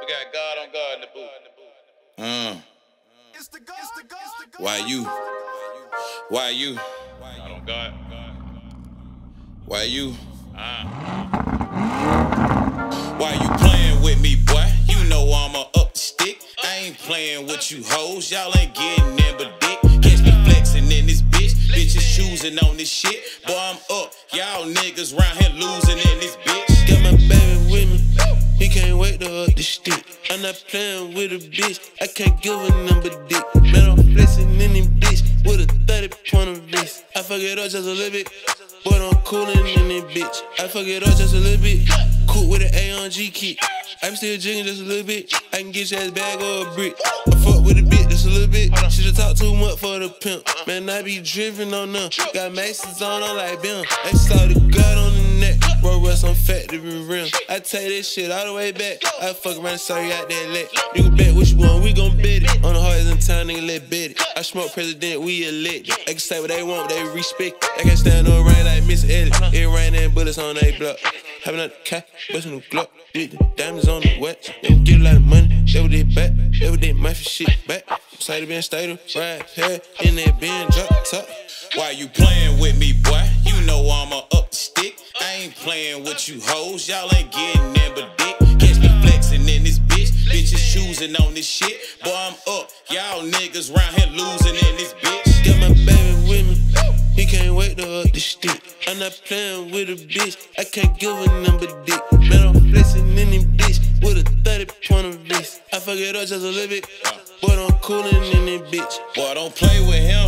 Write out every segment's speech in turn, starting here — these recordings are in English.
We got God on God in the booth. Uh. Why you? Why you? God on God. Why you? Ah. Why you playing with me, boy? You know I'm a up stick. I ain't playing with you hoes. Y'all ain't getting in but dick. Catch me flexing in this bitch. Bitches choosing on this shit. Boy, I'm up. Y'all niggas round here losing in this bitch. Up the stick. I'm not playing with a bitch. I can't give a number dick. Man, I'm flexing in this bitch with a 30 point of this. I fuck it up just a little bit. But I'm coolin' in this bitch. I fuck it up just a little bit. Cool with an A on G kit. I'm still jigging just a little bit. I can get your ass bag or a brick. I fuck with a bitch just a little bit. She just talk too much for the pimp. Man, I be driven on them. Got Masons on, I'm like, them. They saw the gut on the to be real. I take this shit all the way back. I fuck around and saw you out there lit. You can bet what you want, we gon' bet it. On the hardest in town, nigga, let bet it. I smoke president, we elect. They can say what they want, they respect. They can stand on rain like Miss Ellie. It rain and bullets on they block. Having a cat, bustin' the Glock. With the diamonds on the wet. They would get a lot of money, they would did back. They would did mafia shit back. Say to being stable, right here in that bin, drop top. Why you playing with me, boy? Playing with you hoes. Y'all ain't getting in but dick. Catch me flexing in this bitch. Bitches choosing on this shit. Boy, I'm up. Y'all niggas round here losing in this bitch. Got my baby with me. He can't wait to up the stick. I'm not playing with a bitch. I can't give a number dick. Man, I'm flexing in this bitch with a 30 point of this. I fuck it up just a little bit. But I'm coolin' in this bitch. Boy, I don't play with him.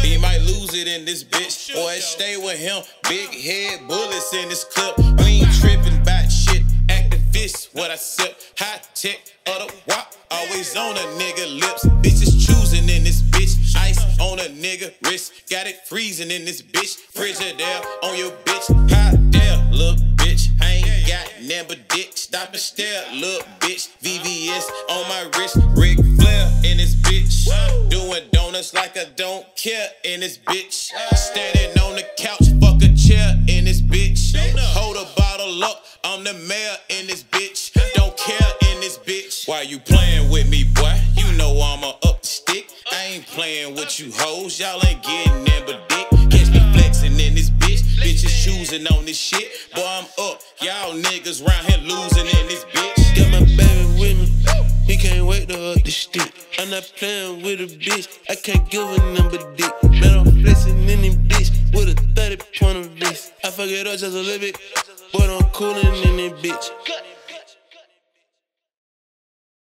He might lose it in this bitch. Boy, stay with him. Big head bullets in this clip. We ain't tripping back shit. Actavis, what I sip. High tech, other wop. Always on a nigga lips. Bitches choosing in this bitch. Ice on a nigga wrist. Got it freezing in this bitch. Frigidaire on your bitch. Hot there, little bitch. I ain't got nothing dick. Stop and stare, little bitch. VVS on my wrist. Ric Flair in this bitch. Doing donuts like I don't care in this bitch. Standing on the couch, fuck a chair in this bitch. Hold a bottle up, I'm the mayor in this bitch. Don't care in this bitch. Why you playing with me, boy? You know I'm a up stick. I ain't playing with you hoes. Y'all ain't getting in but dick. Catch me flexing in this bitch. Bitches choosing on this shit. Boy, I'm not playing with a bitch. I can't give a number dick. Man, I'm flexing in this bitch with a 30 point of this. I fuck it up just a little bit. But I'm coolin' in this bitch.